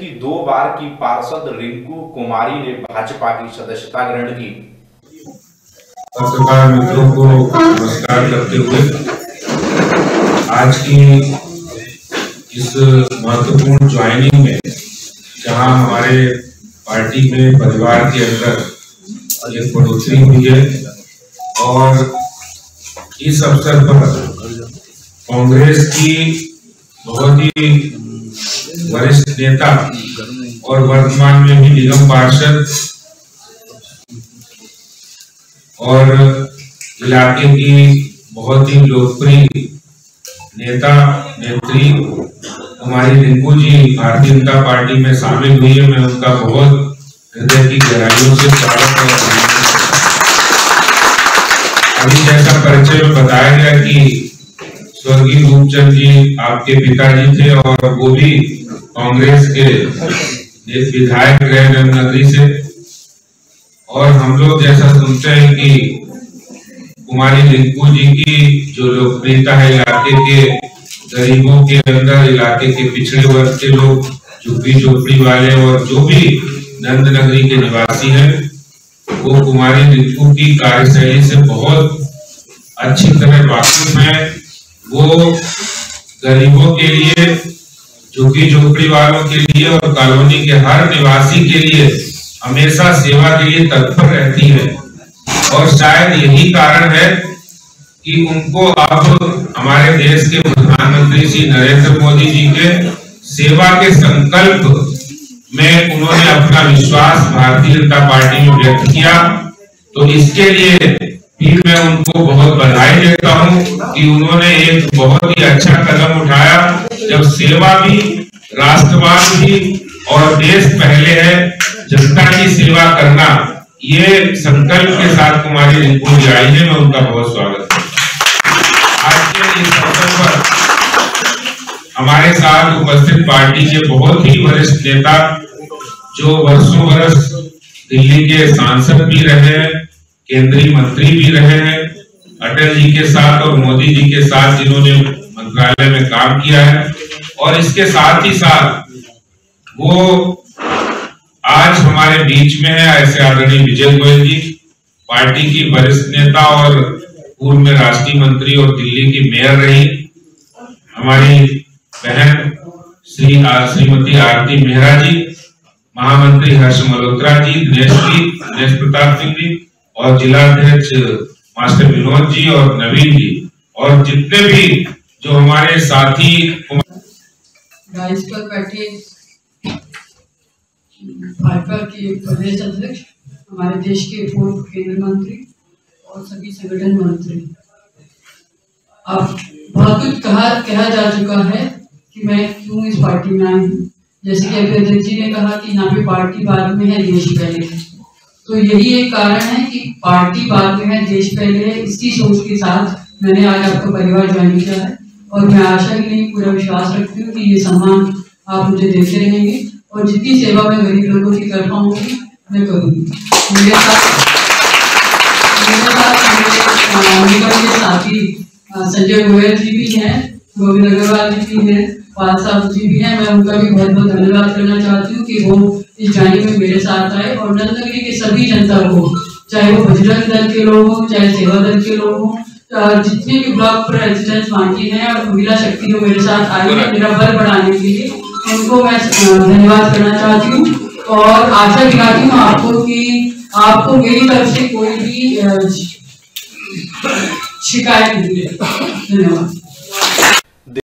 की दो बार की पार्षद रिंकू कुमारी ने भाजपा की सदस्यता ग्रहण की। पत्रकार मित्रों को नमस्कार करते हुए आज की इस महत्वपूर्ण ज्वाइनिंग में, जहाँ हमारे पार्टी में परिवार के अंदर एक बढ़ोतरी हुई है और इस अवसर पर कांग्रेस की बहुत ही वरिष्ठ नेता और वर्तमान में भी निगम पार्षद और इलाके की बहुत ही लोकप्रिय नेता, नेत्री हमारी रिंकू जी, भारतीय जनता पार्टी में शामिल हुई है। मैं उनका बहुत हृदय की गहराइयों से स्वागत और अभी जैसा परिचय में बताया गया कि स्वर्गीय रूपचंद जी आपके पिताजी थे और वो भी कांग्रेस के विधायक रहे नगरी से। और हम लोग जैसा सुनते हैं कि कुमारी रिंकू जी की जो लोकप्रियता है इलाके के, गरीबों के अंदर, इलाके के पिछड़े वर्ग के लोग, झुग्गी झोपड़ी वाले और जो भी नंद नगरी के निवासी हैं, वो कुमारी रिंकू की कार्यशैली से बहुत अच्छी तरह वाकिफ है। वो गरीबों के लिए झुग्गी झोपड़ी वालों के लिए और कॉलोनी के हर निवासी के लिए हमेशा सेवा के लिए तत्पर रहती है। और शायद यही कारण है कि उनको अब हमारे देश के प्रधानमंत्री श्री नरेंद्र मोदी जी के सेवा के संकल्प में उन्होंने अपना विश्वास भारतीय जनता पार्टी में व्यक्त किया। तो इसके लिए भी मैं उनको बहुत बधाई देता हूँ कि उन्होंने एक बहुत ही अच्छा कदम उठाया। जब सेवा भी राष्ट्रवाद भी और देश पहले है, जनता की सेवा करना, ये संकल्प के साथ कुमारी रिंकू जी आई है, मैं उनका बहुत स्वागत आज के इस अवसर पर हमारे साथ उपस्थित पार्टी के बहुत ही वरिष्ठ नेता, जो वर्षों वर्ष दिल्ली के सांसद भी रहे हैं, केंद्रीय मंत्री भी रहे हैं, अटल जी के साथ और मोदी जी के साथ जिन्होंने मंत्रालय में काम किया है। और इसके साथ ही साथ वो आज हमारे बीच में है, ऐसे आदरणीय विजय गोयल जी। पार्टी की वरिष्ठ नेता और पूर्व में राष्ट्रीय मंत्री और दिल्ली की मेयर रही। हमारी बहन श्री श्रीमती आरती मेहरा जी, महामंत्री हर्ष मल्होत्रा जी, दिनेश जी, दिनेश प्रताप सिंह जी और जिलाध्यक्ष मास्टर विनोद जी और नवीन जी। और जितने भी जो हमारे साथी पर बैठे भाजपा के प्रदेश अध्यक्ष, हमारे देश के पूर्व केंद्र मंत्री और सभी संगठन मंत्री। अब बहुत कुछ कहा कहा जा चुका है कि मैं क्यों इस पार्टी में आई हूँ। जैसे कि अध्यक्ष जी ने कहा कि यहाँ पे पार्टी बाद में है, देश पहले है। तो यही एक कारण है कि पार्टी बाद में है, देश पहले है। इसी सोच के साथ मैंने आज आपका परिवार ज्वाइन किया है। और मैं आशा ही नहीं पूरा विश्वास रखती हूँ कि ये सम्मान आप मुझे देते रहेंगे और जितनी सेवा मैं गरीब लोगों की कर पाऊँगी मैं करूँगी। मेरे साथ मेरे साथ मेरे साथी संजय गोयल जी भी हैं, गोविंद अग्रवाल जी भी हैं, पाल साहब जी भी हैं। मैं उनका भी बहुत बहुत धन्यवाद करना चाहती हूँ कि वो इस जाने में मेरे साथ आए और नंदनगिरी के सभी जनता को, चाहे वो बजरंग दल के लोग हों, चाहे सेवा दल के लोग हों जितने भी ब्लॉक प्रेसिडेंट बाकी हैं, और महिला शक्ति जो मेरे साथ आई है, मेरा बल बढ़ाने के लिए उनको मैं धन्यवाद करना चाहती हूँ। और आशा दिलाती हूँ आपको कि आपको मेरी तरफ़ से कोई भी शिकायत नहीं धन्यवाद।